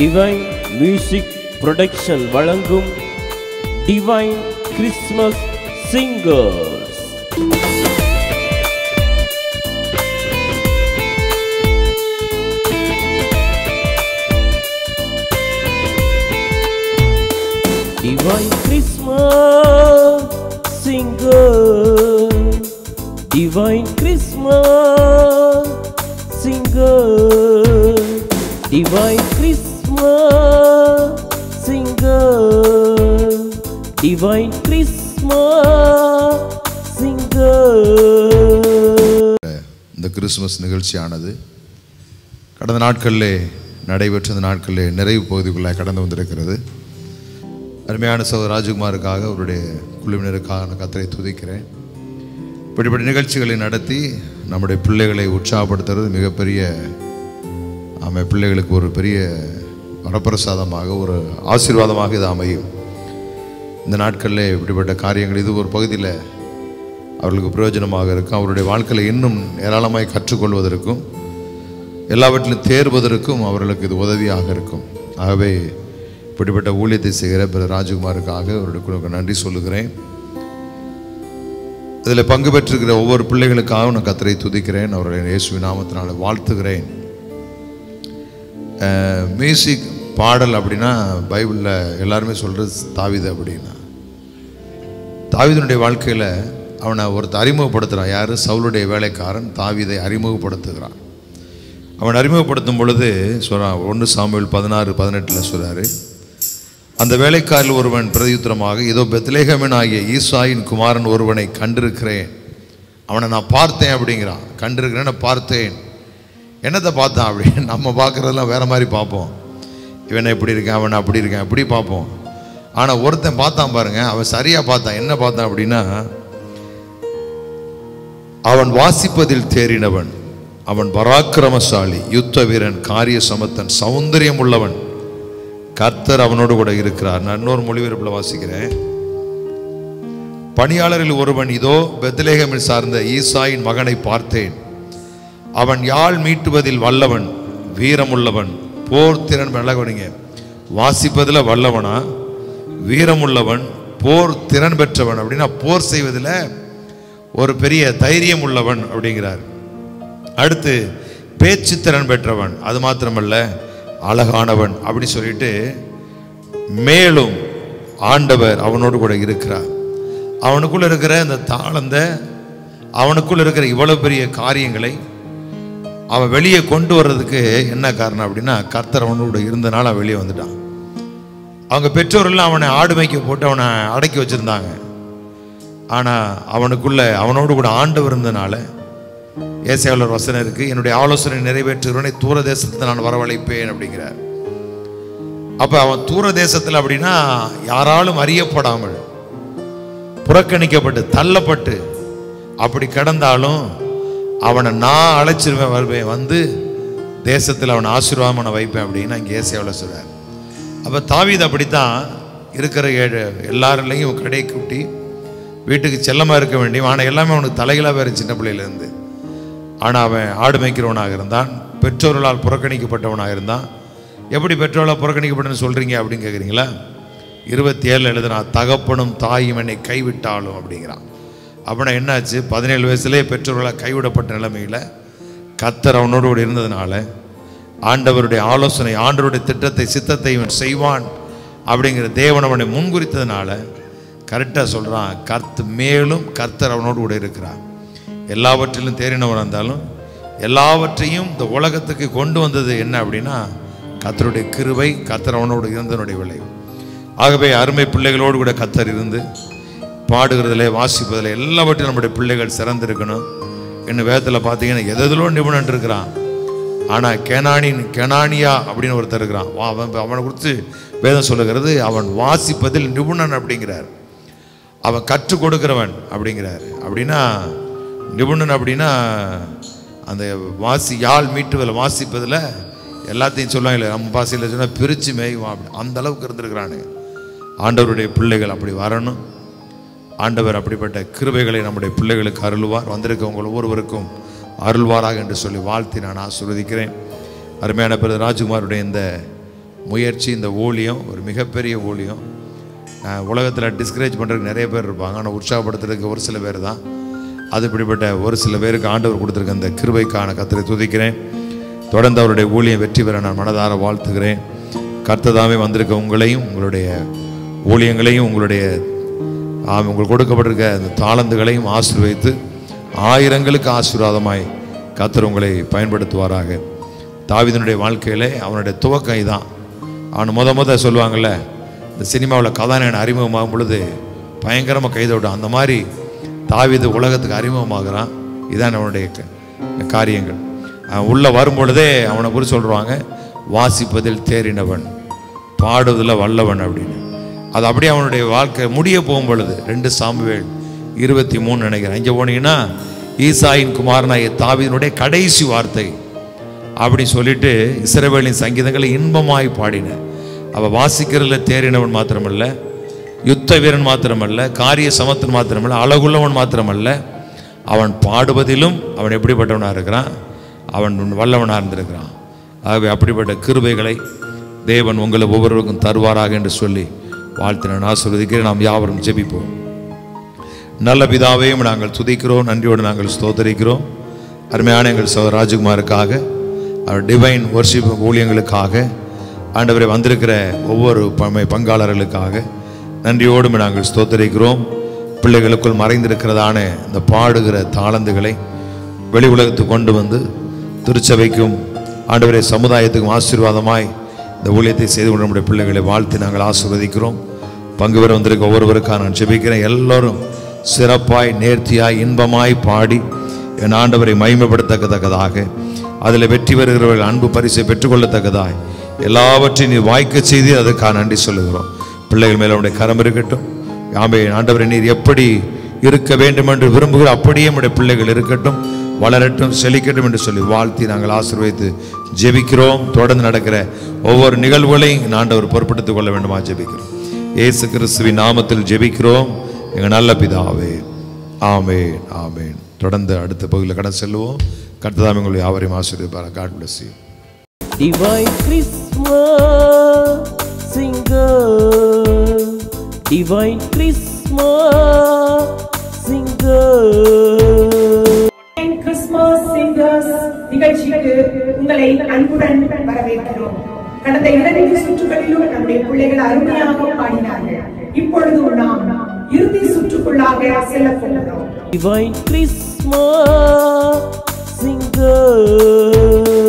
Divine music production வழங்கும் divine Christmas singer divine Christmas singer. இந்த Christmas நிகழ்ச்சியானது கடந்த நாட்களிலே நடைபெற்ற இந்த நாட்களிலே நிறைவு பகுதிக்குள்ளே கடந்து வந்திருக்கிறது அருமையான சகோதர ராஜகுமாருக்காக அவருடைய குழுவினருக்காக நான் கத்தரை துதிக்கிறேன் இப்படிப்பட்ட நிகழ்ச்சிகளை நடத்தி நம்முடைய பிள்ளைகளை உற்சாகப்படுத்துறது மிகப்பெரிய ஆமை பிள்ளைகளுக்கு ஒரு பெரிய வரப்பிரசாதமாக ஒரு ஆசீர்வாதமாக இது அமையும் இந்த நாட்களில் இப்படிப்பட்ட காரியங்கள் இது ஒரு பகுதியில் அவர்களுக்கு பிரயோஜனமாக இருக்கும். அவருடைய வாழ்க்கையில் இன்னும் ஏராளமாய் கற்றுக்கொள்வதற்கும் எல்லாவற்றிலும் தேர்வதற்கும் அவர்களுக்கு இது உதவியாக இருக்கும். ஆகவே இப்படிப்பட்ட ஊழியத்தை செய்கிற பிற ராஜகுமாருக்காக அவருடைய குழுக்கு நன்றி சொல்லுகிறேன். இதில் பங்கு பெற்றிருக்கிற ஒவ்வொரு பிள்ளைகளுக்காகவும் நான் கத்தரை துதிக்கிறேன். அவருடைய இயேசுவி நாமத்தினால் வாழ்த்துகிறேன். மியூசிக் பாடல் அப்படின்னா பைபிளில் எல்லாருமே சொல்கிறது தாவிது அப்படின்னா. தாவிதனுடைய வாழ்க்கையில் அவனை ஒருத்தர் அறிமுகப்படுத்துகிறான் யார்? சவுளுடைய வேலைக்காரன் தாவீதை அறிமுகப்படுத்துகிறான். அவன் அறிமுகப்படுத்தும் பொழுது சொல்கிறான் ஒன்று சாமியில் பதினாறு பதினெட்டில் சொல்கிறாரு அந்த வேலைக்காரில் ஒருவன் பிரதியுத்திரமாக இதோ பெத்லேகமன் ஆகிய ஈசாயின் குமாரன் ஒருவனை கண்டிருக்கிறேன். அவனை நான் பார்த்தேன் அப்படிங்கிறான். கண்டிருக்கிறேன்னு பார்த்தேன். என்னத்தை பார்த்தான்? அப்படின்னு நம்ம பார்க்குறதெல்லாம் வேறு மாதிரி பார்ப்போம். இவனை இப்படி இருக்கேன் அவனை அப்படி இருக்கான் இப்படி பார்ப்போம். ஆனால் ஒருத்தன் பார்த்தான் பாருங்க அவன் சரியாக பார்த்தான். என்ன பார்த்தான் அப்படின்னா அவன் வாசிப்பதில் தேறினவன் அவன் பராக்கிரமசாலி யுத்த வீரன் காரிய சமத்தன் சௌந்தரியம் உள்ளவன் கர்த்தர் அவனோடு கூட இருக்கிறார். நான் இன்னொரு மொழிபெயர்ப்பில் வாசிக்கிறேன். பணியாளரில் ஒருவன் இதோ பெத்லேகமில் சார்ந்த ஈசாயின் மகனை பார்த்தேன். அவன் யாழ் மீட்டுவதில் வல்லவன் வீரமுள்ளவன். போர் திறன் விலகவனிங்க வாசிப்பதில் வல்லவனா வீரமுள்ளவன் போர் திறன் பெற்றவன் அப்படின்னா போர் செய்வதில் ஒரு பெரிய தைரியம் உள்ளவன் அப்படிங்கிறார். அடுத்து பேச்சு திறன் பெற்றவன் அது மாத்திரமல்ல அழகானவன் அப்படி சொல்லிட்டு மேலும் ஆண்டவர் அவனோடு கூட இருக்கிறார். அவனுக்குள்ள இருக்கிற அந்த தாளந்த அவனுக்குள்ள இருக்கிற இவ்வளவு பெரிய காரியங்களை அவன் வெளியே கொண்டு வர்றதுக்கு என்ன காரணம் அப்படின்னா கர்த்தர் அவனோட இருந்தனால அவன் வெளியே வந்துட்டான். அவங்க பெற்றோரெல்லாம் அவனை ஆடு மேய்க்க போட்டு அவனை அடக்கி வச்சுருந்தாங்க. ஆனால் அவனுக்குள்ள அவனோடு கூட ஆண்டவர் இருந்தனால ஏசியாவில் வசனம் இருக்குது என்னுடைய ஆலோசனை நிறைவேற்றுகிறவனை தூர தேசத்தை நான் வரவழைப்பேன் அப்படிங்கிறார். அப்போ அவன் தூர தேசத்தில் அப்படின்னா யாராலும் அறியப்படாமல் புறக்கணிக்கப்பட்டு தள்ளப்பட்டு அப்படி கிடந்தாலும் அவனை நான் அழைச்சிருவேன் வருவேன். வந்து தேசத்தில் அவனை ஆசீர்வாதமான வைப்பேன் அப்படின்னு அங்கே ஏசியாவில் சொல்கிறார் அப்போ தாவீது அப்படித்தான் இருக்கிற ஏழு எல்லாருலேயும் கடையை கூட்டி வீட்டுக்கு செல்லமாக இருக்க வேண்டியும் ஆனால் எல்லாமே அவனுக்கு தலைகளாக வேறு சின்ன பிள்ளையிலேருந்து ஆனால் அவன் ஆடு மேய்க்கிறவனாக இருந்தான் பெற்றோர்களால் புறக்கணிக்கப்பட்டவனாக இருந்தான். எப்படி பெற்றோர்களால் புறக்கணிக்கப்பட்டன்னு சொல்கிறீங்க அப்படின்னு கேட்குறீங்களா இருபத்தி ஏழில் எழுதுனா தகப்பனும் தாயும் என்னை கைவிட்டாலும் அப்படிங்கிறான். அப்படின்னா என்னாச்சு? பதினேழு வயசுலேயே பெற்றோர்களால் கைவிடப்பட்ட நிலைமையில் கத்தர் அவனோடு கூட இருந்ததுனால ஆண்டவருடைய ஆலோசனை ஆண்டவருடைய திட்டத்தை சித்தத்தை இவன் செய்வான் அப்படிங்கிற தேவன் அவனை முன்குறித்ததுனால கரெக்டாக சொல்கிறான் கர்த்து மேலும் கர்த்தர் அவனோடு கூட இருக்கிறான் எல்லாவற்றிலும் தேறினவன் இருந்தாலும் எல்லாவற்றையும் இந்த உலகத்துக்கு கொண்டு வந்தது என்ன அப்படின்னா கத்தருடைய கிருவை கத்தர் அவனோடு இருந்தனுடைய விளைவு. ஆகவே அருமை பிள்ளைகளோடு கூட கத்தர் இருந்து பாடுகிறதுல வாசிப்பதில் எல்லாவற்றையும் நம்முடைய பிள்ளைகள் சிறந்திருக்கணும். இன்னும் வேதத்தில் பார்த்தீங்கன்னா எதோ நிபுணன் இருக்கிறான் ஆனால் கேனானின் கெனானியா அப்படின்னு ஒருத்தர் இருக்கிறான். அவன் அவனை குறித்து வேதம் சொல்லுகிறது அவன் வாசிப்பதில் நிபுணன் அப்படிங்கிறார். அவன் கற்றுக் கொடுக்கிறவன் அப்படிங்கிறார். அப்படின்னா நிபுணன் அப்படின்னா அந்த வாசி யாழ் மீட்டுவதில் வாசிப்பதில் எல்லாத்தையும் சொல்லுவாங்க நம்ம பாசையில் சொன்னால் பிரித்து மேய்வான் அப்படி. அந்த அளவுக்கு இருந்திருக்கிறானு. ஆண்டவருடைய பிள்ளைகள் அப்படி வரணும். ஆண்டவர் அப்படிப்பட்ட கிருபைகளை நம்முடைய பிள்ளைகளுக்கு அருள்வார். வந்திருக்கவங்க ஒவ்வொருவருக்கும் அருள்வாராக என்று சொல்லி வாழ்த்தி நான் ஆசிர்வதிக்கிறேன். அருமையான பிறகு ராஜ்குமாருடைய இந்த முயற்சி இந்த ஊழியம் ஒரு மிகப்பெரிய ஊழியம். உலகத்தில் டிஸ்கரேஜ் பண்ணுறதுக்கு நிறைய பேர் இருப்பாங்க. ஆனால் உற்சாகப்படுத்துறதுக்கு ஒரு சில பேர் தான். அது இப்படிப்பட்ட ஒரு சில பேருக்கு ஆண்டவர் கொடுத்துருக்க அந்த கிருபைக்கான கத்தரை துதிக்கிறேன். தொடர்ந்து அவருடைய ஊழியம் வெற்றி பெற நான் மனதார வாழ்த்துகிறேன். கர்த்ததாமே வந்திருக்க உங்களையும் உங்களுடைய ஊழியங்களையும் உங்களுடைய ஆம், உங்களுக்கு கொடுக்கப்பட்டிருக்க அந்த தாளந்துகளையும் ஆசீர்வதித்து ஆயிரங்களுக்கு ஆசீர்வாதமாய் கத்தர் உங்களை பயன்படுத்துவாராக. தாவிதனுடைய வாழ்க்கையிலே அவனுடைய துவக்கம் இதான். அவன் முத முத சொல்லுவாங்கள்ல இந்த சினிமாவில் கதாநாயகன் அறிமுகமாகும் பொழுது பயங்கரமாக கைதவிட்டான் அந்த மாதிரி தாவிது உலகத்துக்கு அறிமுகமாகிறான். இதான் அவனுடைய க- காரியங்கள். அவன் உள்ளே வரும்பொழுதே அவனை குறித்து சொல்கிறாங்க வாசிப்பதில் தேறினவன் பாடுவதில் வல்லவன் அப்படின்னு. அது அப்படியே அவனுடைய வாழ்க்கை முடிய போகும் பொழுது. ரெண்டு சாமுவேல் இருபத்தி மூணு நினைக்கிறேன். இங்கே போனீங்கன்னா ஈசாயின் குமாரனாய தாவிதனுடைய கடைசி வார்த்தை. அப்படி சொல்லிட்டு இஸ்ரவேலின் சங்கீதங்களை இன்பமாய் பாடின. அவள் வாசிக்கிறதுல தேறினவன் மாத்திரமல்ல யுத்த வீரன் மாத்திரமல்ல காரிய சமத்தன் மாத்திரமல்ல அழகுள்ளவன் மாத்திரமல்ல. அவன் பாடுவதிலும் அவன் எப்படிப்பட்டவனாக இருக்கிறான்? அவன் வல்லவனாக இருந்திருக்கிறான். ஆகவே அப்படிப்பட்ட கிருபைகளை தேவன் உங்களை ஒவ்வொருவருக்கும் தருவாராக என்று சொல்லி வாழ்த்து நான் நாம் யாவரும் ஜெபிப்போம். நல்ல பிதாவையும் நாங்கள் துதிக்கிறோம் நன்றியோடு நாங்கள் ஸ்தோத்தரிக்கிறோம். அருமையான எங்கள் சோ ராஜகுமாருக்காக அவர் டிவைன் ஒர்ஷிப் ஊழியங்களுக்காக ஆண்டவரை வந்திருக்கிற ஒவ்வொரு பமை பங்காளர்களுக்காக நன்றியோடும் நாங்கள் ஸ்தோத்தரிக்கிறோம். பிள்ளைகளுக்குள் மறைந்திருக்கிறதான இந்த பாடுகிற தாளந்துகளை வெளி உலகத்துக்கு கொண்டு வந்து திருச்சபைக்கும் ஆண்டவரை சமுதாயத்துக்கும் ஆசீர்வாதமாய் இந்த ஊழியத்தை செய்து கொண்டு நம்முடைய பிள்ளைகளை வாழ்த்து நாங்கள் ஆசிர்வதிக்கிறோம். பங்கு பெற வந்திருக்க ஒவ்வொருவருக்காக நான் ஜெபிக்கிறேன். எல்லோரும் சிறப்பாய் நேர்த்தியாய் இன்பமாய் பாடி என் ஆண்டவரை மகிமைப்படுத்தக்கத்தக்கதாக அதில் வெற்றி பெறுகிறவர்கள் அன்பு பரிசை பெற்றுக்கொள்ளத்தக்கதாய் எல்லாவற்றையும் நீ வாய்க்க செய்து அதுக்காக நன்றி சொல்லுகிறோம். பிள்ளைகள் மேலே உடைய கரம் இருக்கட்டும். ஆமே ஆண்டவரை நீர் எப்படி இருக்க வேண்டும் என்று விரும்புகிற அப்படியே நம்முடைய பிள்ளைகள் இருக்கட்டும் வளரட்டும் செழிக்கட்டும் என்று சொல்லி வாழ்த்தி நாங்கள் ஆசீர்வதித்து ஜெபிக்கிறோம். தொடர்ந்து நடக்கிற ஒவ்வொரு நிகழ்வுகளையும் இந்த ஆண்டவர் பொறுப்படுத்திக் கொள்ள வேண்டுமா ஜெபிக்கிறோம். இயேசு கிறிஸ்துவின் நாமத்தில் ஜெபிக்கிறோம். எங்கள் நல்ல பிதாவே ஆமேன் ஆமேன். தொடர்ந்து அடுத்த பகுதியில் கடன் செல்லுவோம். கர்த்ததாம் உங்களை யாவரையும் ஆசீர்வதிப்பார் God bless you. Divine Christmas singer, Divine Christmas. Christmas singers நிகழ்ச்சிக்கு உங்களை அன்புடன் வரவேற்கிறோம். கடந்த இரண்டு சுற்றுகளிலும் நம்முடைய பிள்ளைகள் அருமையாக பாடினார்கள். இப்பொழுது நாம் இறுதி சுற்றுக்குள்ளாக செல்ல போகிறோம். Divine Christmas singer.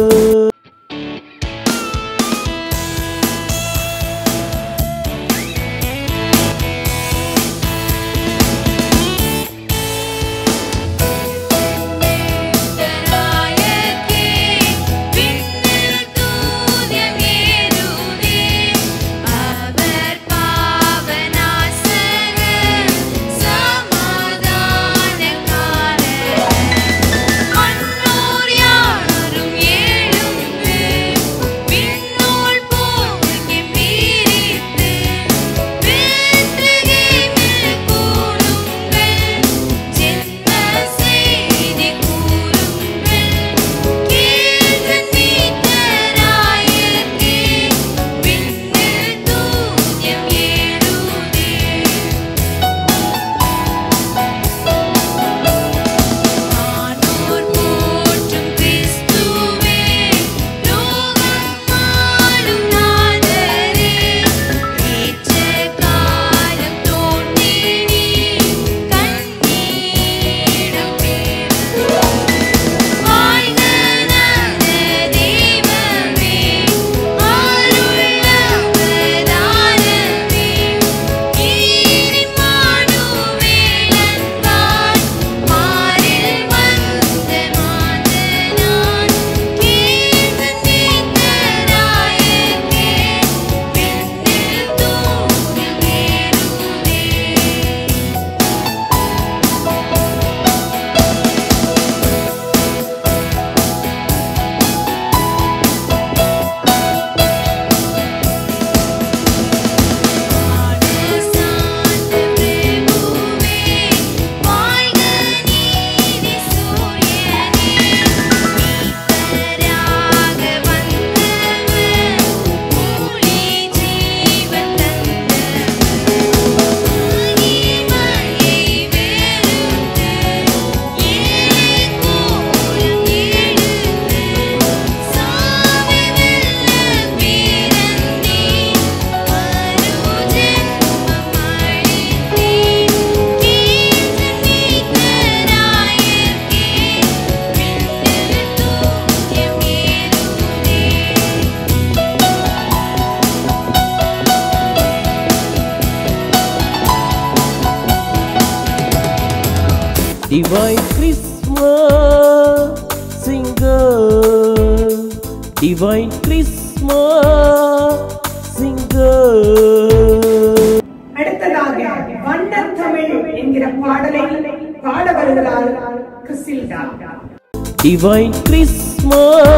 Divine Christmas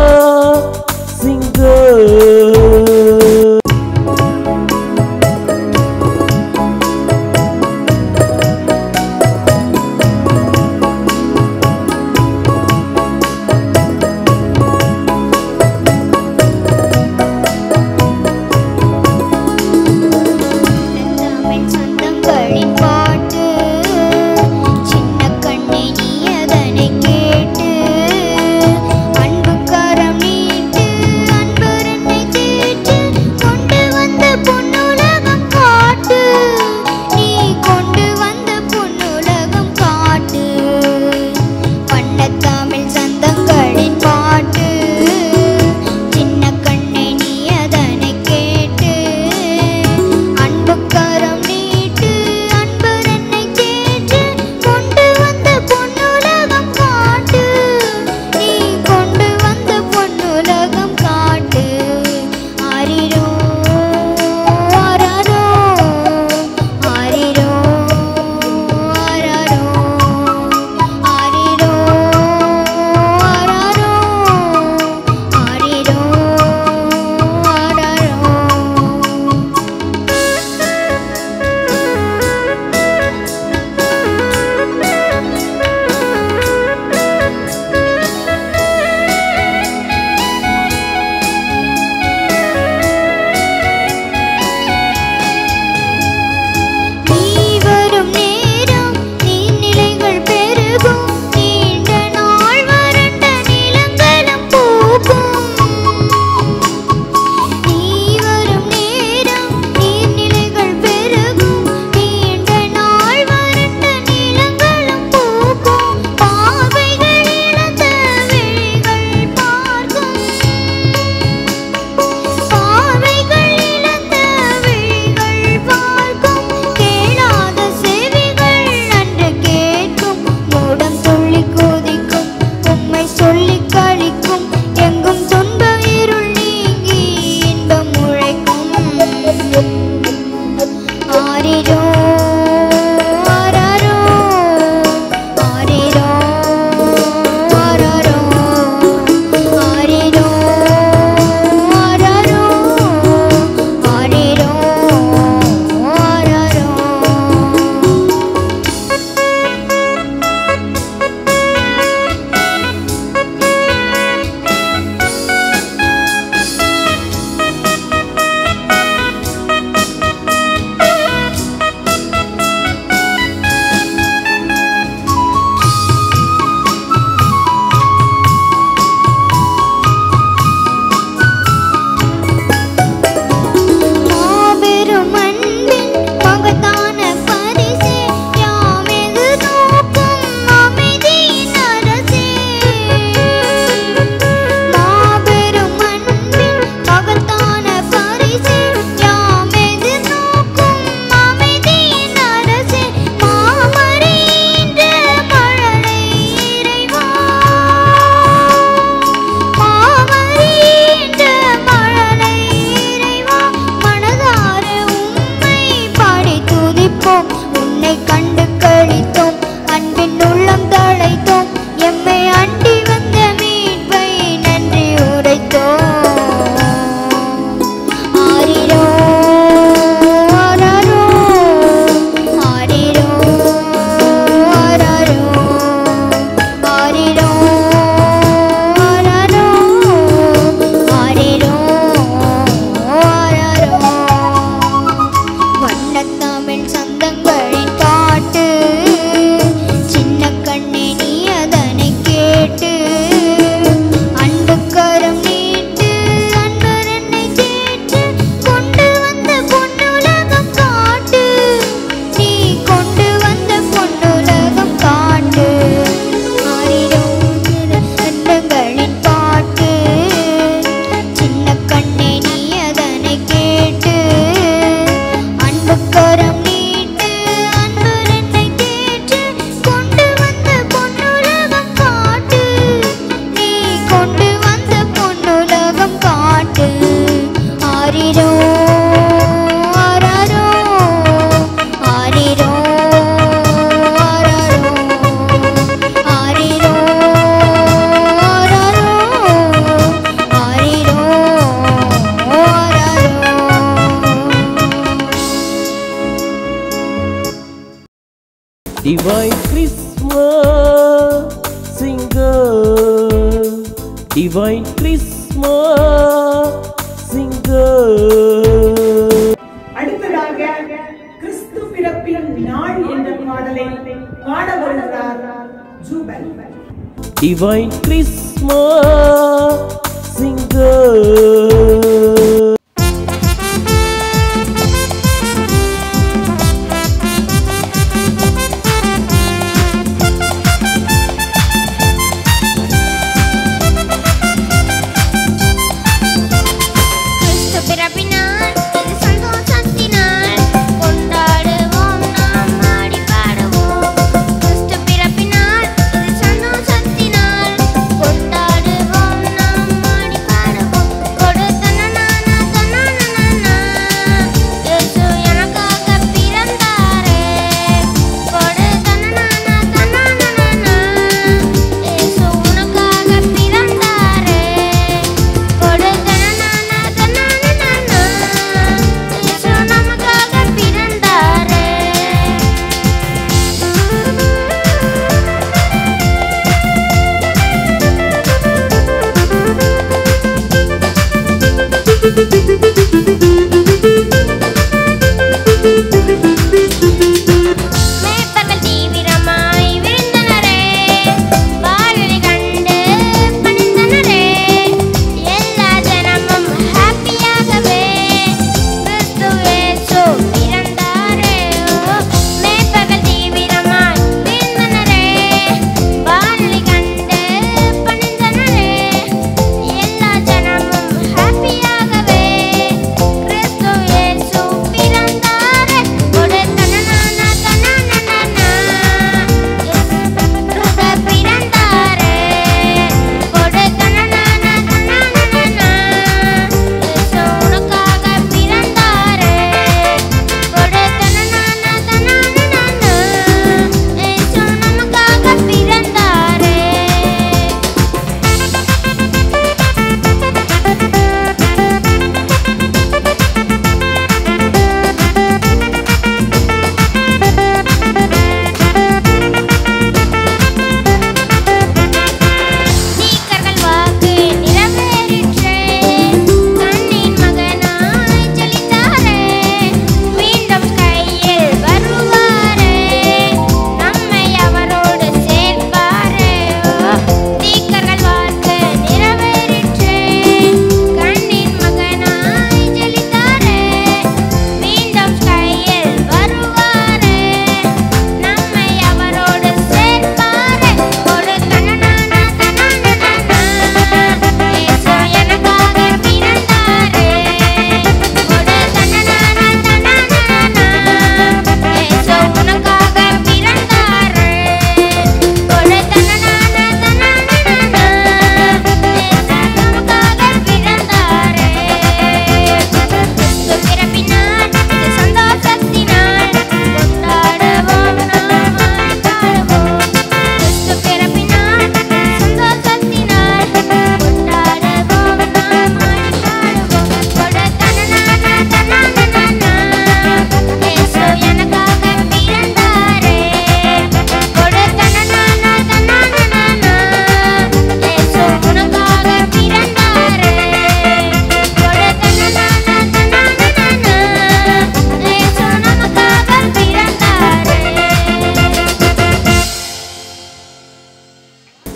vem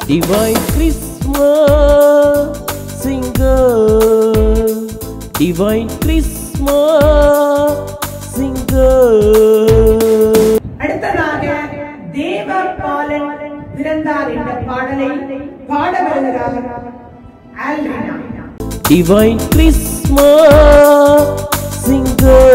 Divine Christmas singer Divine Christmas singer அடுத்ததாக தேவர் பாலன் பிறந்தார் என்ற பாடலை பாட வருகிறார் ஆல்ரினா Divine Christmas singer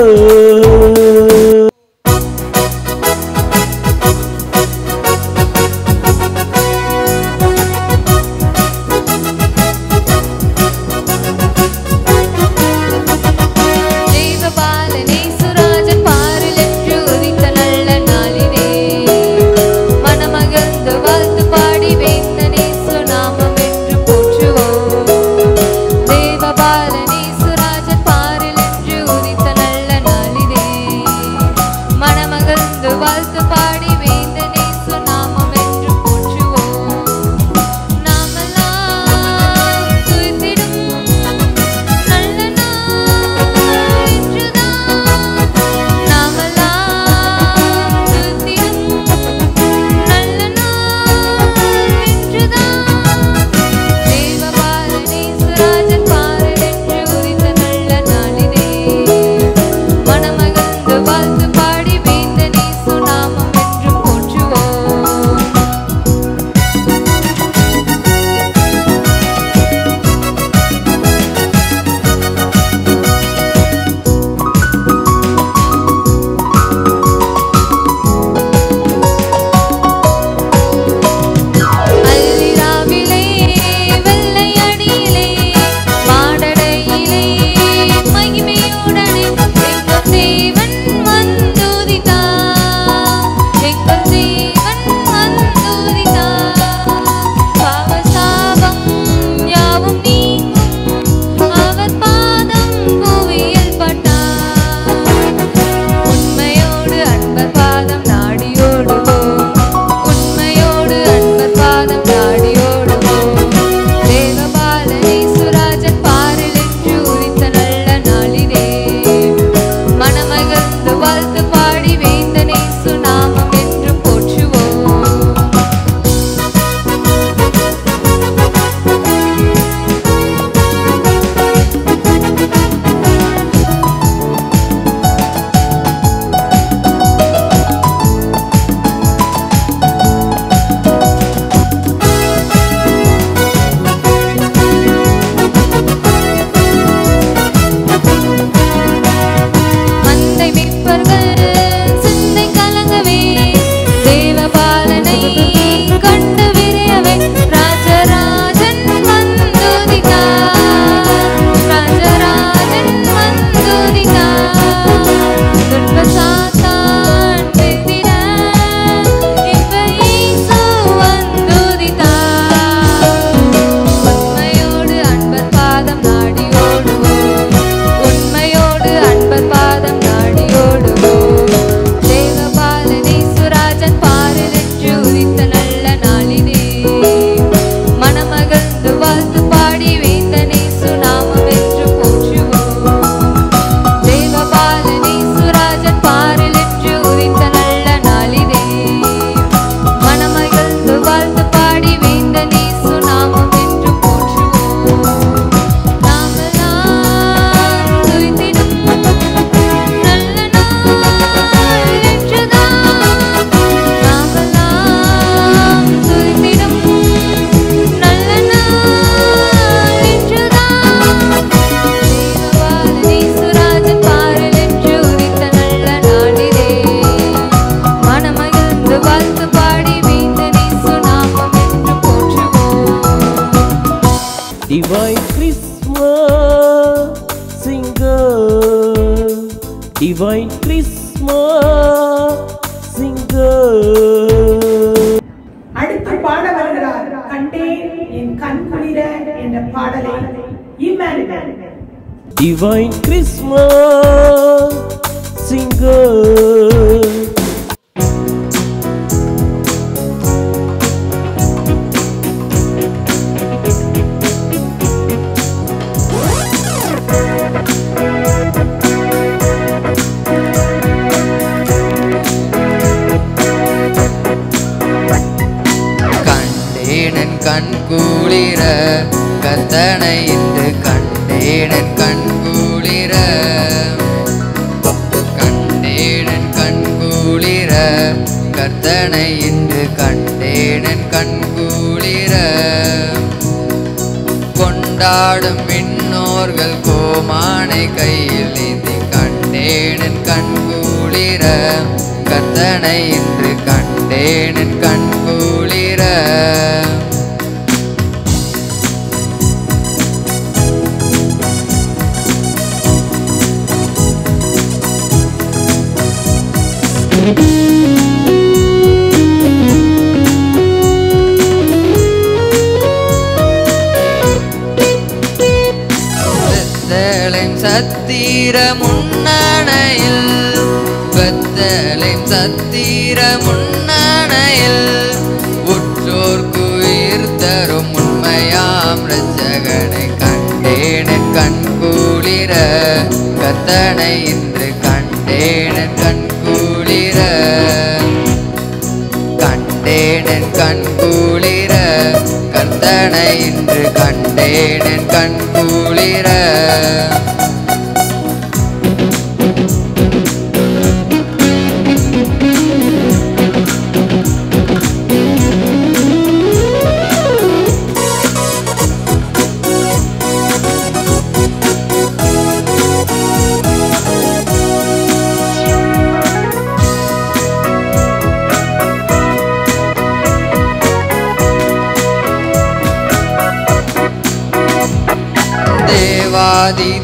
Divine Krishna, singer. Divine Krishna, singer. அடுத்து பாட வருகிறார் கண்டே என் கண் குளிர என்ற பாடலை இம்மானுவேல் Divine Krishna, singer. சத்திர முன்னணையில் பெத்தலின் சத்திர முன்னணையில் உற்றோர்க்கு உயிர் தரும் உண்மையாம் ரச்சகனை கண்டேனன் கண் குளிர கத்தனை இன்று கண்டேனன் கண் குளிர கண்டேனன் கண் குளிர கர்த்தனை இன்று கண்டேனன் கண் குளிர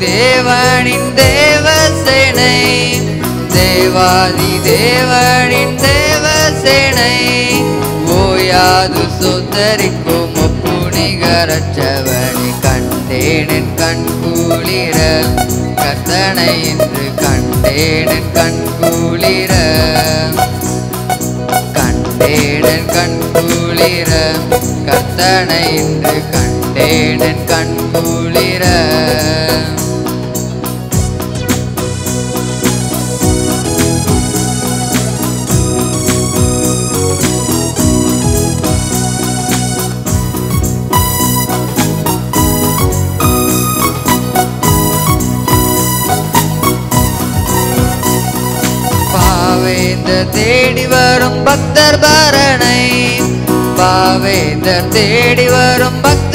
தேவனின் தேவசேனை. தேவாதி தேவனின் தேவசேனை. ஓயாது சொத்தரிக்கும் ஒப்புணிகரற்றவனை கண்டேனன் கண் கூளிர கத்தனை என்று கண்டேனன் கண் கூளிர கண்டேனன் கண் கூளிர கத்தனை என்று கண்டேனன் கண் கூளிர பரணை பாவேந்தர் தேடி வரும் பக்த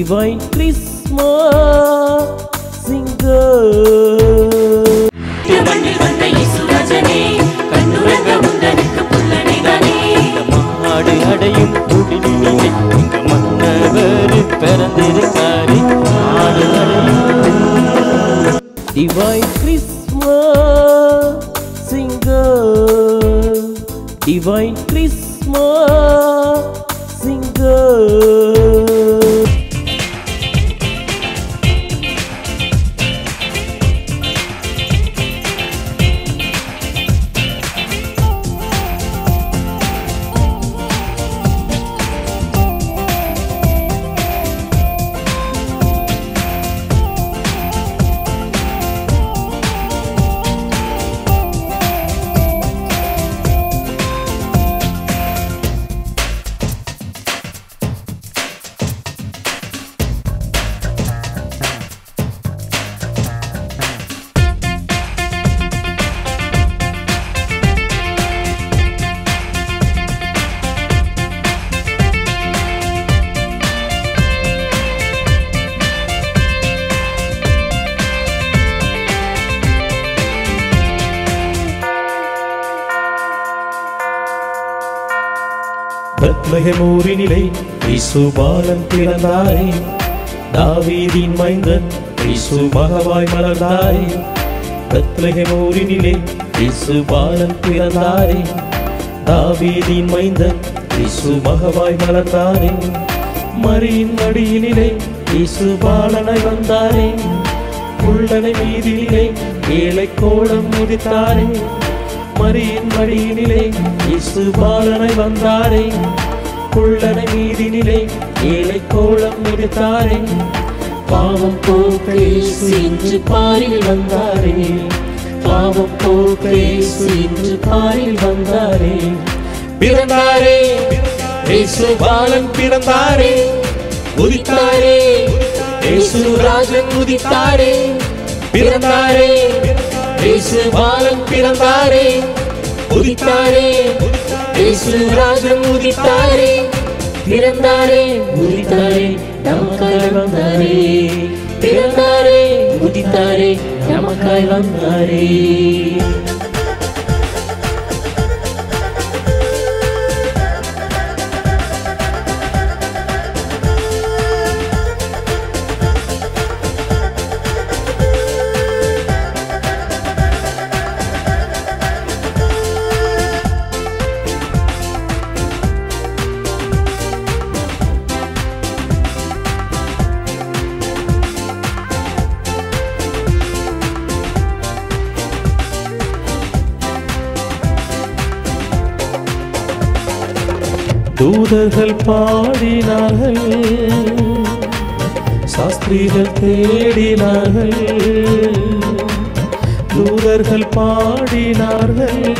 Divine Christmas. Singer. மாடு அடையும் குடிலே இங்க மன்னவர் பிறந்திருக்காரு. மாடு அடையும் பெத்லகமூரினிலே இசுபாலன் பிறந்தாரே தாவீதின் மைந்தன் இசு மகவாய் மலர்ந்தாரே. பெத்லகமூரினிலே இசு பாலன் பிறந்தாரே தாவீதின் மைந்தன் இசு மகவாய் மலர்ந்தாரே. மரியின் மடியினிலே இசு பாலனை வந்தாரே. உள்ளனை மீதினிலே ஏழை கோலம் முதித்தாரே மரியின் மடியினிலே இசு பாலனை வந்தாரே. குள்ளனை மீதினிலே ஏழை கோலம் எடுத்தாரே பாவம் போக்கே சென்று பாரில் வந்தாரே. பாவம் போக்கே சென்று பாரில் வந்தாரே. பிறந்தாரே இயேசு பாலன் பிறந்தாரே. உதித்தாரே இயேசு ராஜன் உதித்தாரே. பிறந்தாரே இயேசு பாலன் பிறந்தாரே. உதித்தாரே இயேசு உதித்தாரே பிறந்தாரே உதித்தாரே நமக்காய் வந்தாரே. பிறந்தாரே உதித்தாரே நமக்காய் வந்தாரே. தூதர்கள் பாடினார்கள். சாஸ்திரிகள் தேடினார்கள். தூதர்கள் பாடினார்கள்.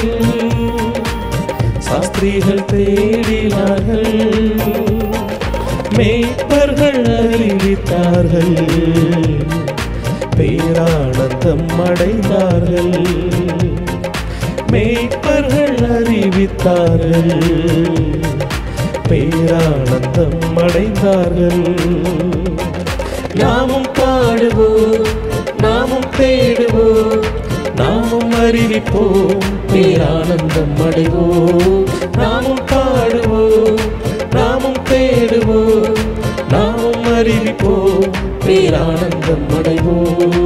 சாஸ்திரிகள் தேடினார்கள். மேய்ப்பர்கள் அறிவித்தார்கள். பேரானந்தம் அடைந்தார்கள். மேய்ப்பர்கள் அறிவித்தார்கள். பேரானந்தம் அடைந்தார்கள். நாமும் பாடுவோம் நாமும் தேடுவோம் நாமும் அறிவிப்போம் பேரானந்தம் அடைவோம். நாமும் பாடுவோம் நாமும் தேடுவோம் நாமும் அறிவிப்போம் பேரானந்தம் அடைவோம்.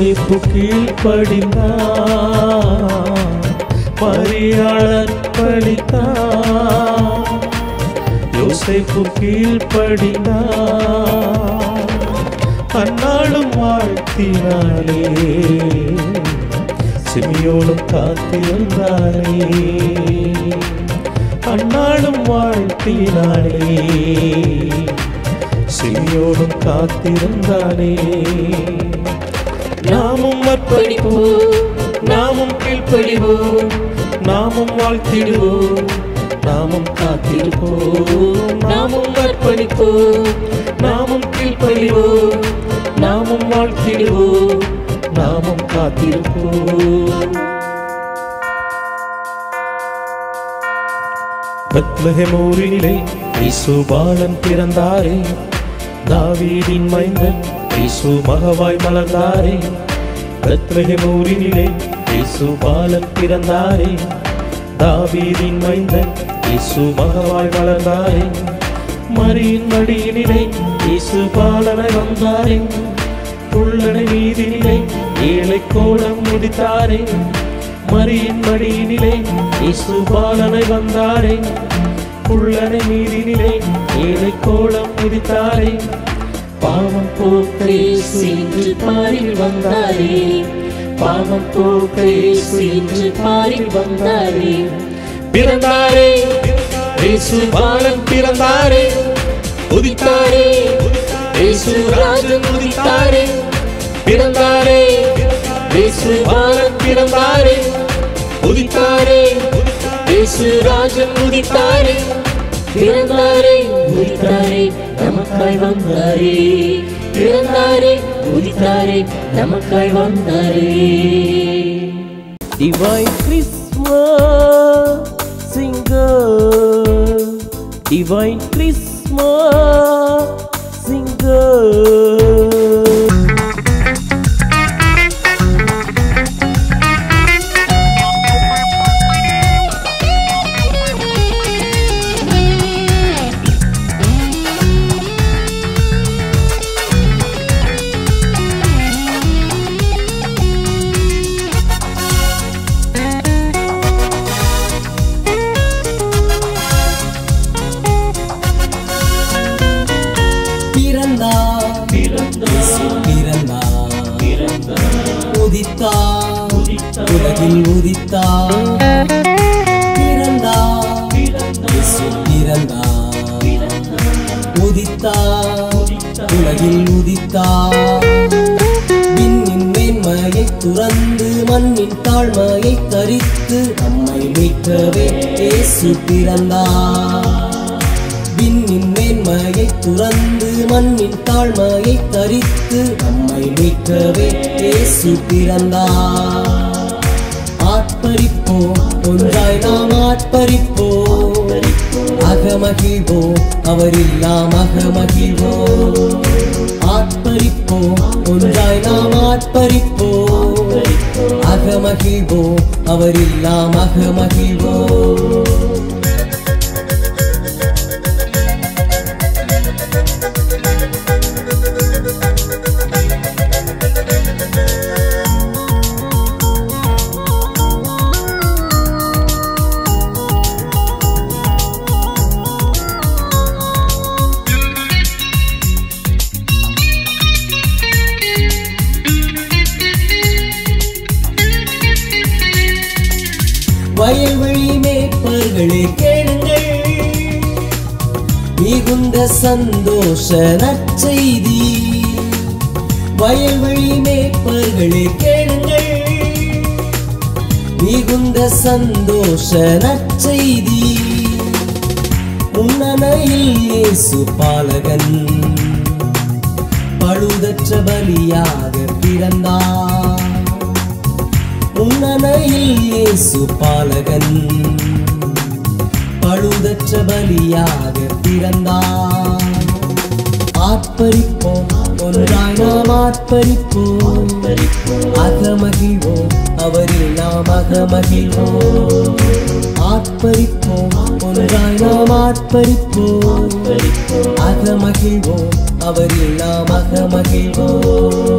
யோசேப்பு கீழ்ப்படிந்தார். மரியாளர் படித்தார் யோசேப்பு கீழ்ப்படிந்தார். வாழ்த்தினாலே சிமியோனும் காத்திருந்தாலே அண்ணாளும் வாழ்த்தினாலே சிமியோனும் காத்திருந்தாலே நாமும் அர்ப்பணிப்போம். நாமும் கீழ்ப்படிவோம். நாமும் வாழ்த்திடுவோம். நாமும் காத்திருப்போம். நாமும் அர்ப்பணிப்போம். நாமும் கீழ்ப்படிவோம். நாமும் வாழ்த்திடுவோம். நாமும் காத்திருப்போம். பெத்லஹெமூரினிலே இயேசு பிறந்தாரே. தாவீதின் மைந்தன் இயேசு மகவாய் மலர்ந்தாரே. பெத்லஹெமூரினிலே இயேசு பாலன் பிறந்தாரே தாவீதின் மைந்தன் இயேசு மகவாய் வளர்ந்தாரே. மரியின் மடியினிலே இயேசு பாலனை வந்தாரே. புள்ளனை மீதினிலே ஏழை கோலம் முடித்தாரே. மரியின் மடியினிலே இயேசு பாலனை வந்தாரே. புள்ளனை மீதினிலே ஏழை கோலம் முடித்தாரே. பாவம் போக்க இயேசு பாரில் வந்தாரே. பாவம் போக்க இயேசு பாரில் வந்தாரே. பிறந்தாரே இயேசு பாலன் பிறந்தாரே. உதித்தாரே இயேசு ராஜன் உதித்தாரே. பிறந்தாரே இயேசு பாலன் பிறந்தாரே. உதித்தாரே இயேசு ராஜன் உதித்தாரே. பிறந்தாரே உதித்தாரே நமக்காய் வந்தாரே பிறந்தாரே உதித்தாரே நமக்காய் வந்தாரே Divine Christmas singer, Divine Christmas singer. I'm a hero. சந்தோஷ நற்செய்தி வயல்வெளி மேய்ப்பர்களே கேளுங்கள். மிகுந்த சந்தோஷ நற்செய்தி முன்னணையில் இயேசு பாலகன். பழுதற்ற பலியாக பிறந்தார். முன்னணையில் இயேசு பாலகன். பழுதற்ற பலியாக பிறந்தார். ஆர்ப்பரிப்போம் ஒன்றாய் நாம் ஆர்ப்பரிப்போம் அகமகிழ்வோம். அவரில் நாம் அகமகிழ்வோம். ஆர்ப்பரிப்போம். ஒன்றாய் நாம் ஆர்ப்பரிப்போம் அகமகிழ்வோம். அவரில் நாம் அகமகிழ்வோம்.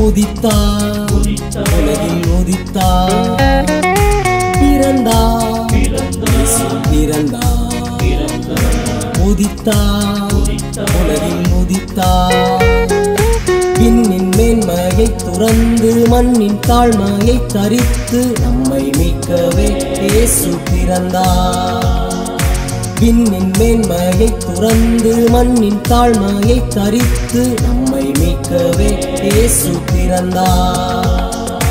உதித்தார் உலகில் உதித்தார் பிறந்தார் இயேசு பிறந்தார் உதித்தார் உலகில் உதித்தார் விண்ணின் மேன்மையை துறந்து மண்ணின் தாழ்மையை தரித்து நம்மை மீட்கவே இயேசு பிறந்தார் விண்ணின் மேன்மையை துறந்து மண்ணின் தாழ்மையை தரித்து நம்மை மீட்கவே இயேசு பிறந்தார்.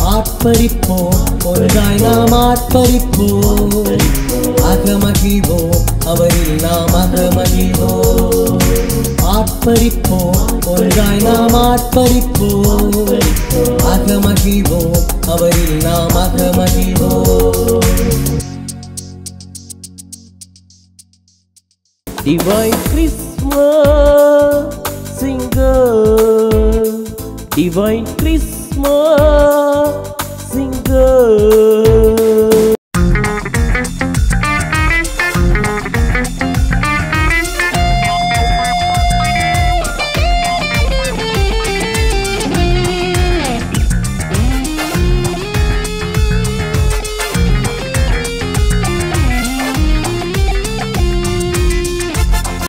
ஆட்பரிப்போம் ஒன்றாய் நாம் ஆட்பரிப்போம் அகமகிழ்வோம் அவரில் நாம் அகமகிழ்வோம். ஆட்பரிப்போம் ஒன்றாய் நாம் ஆட்பரிப்போம் அகமகிழ்வோம் அவரில் நாம் அகமகிழ்வோம். Divine Christmas, E vem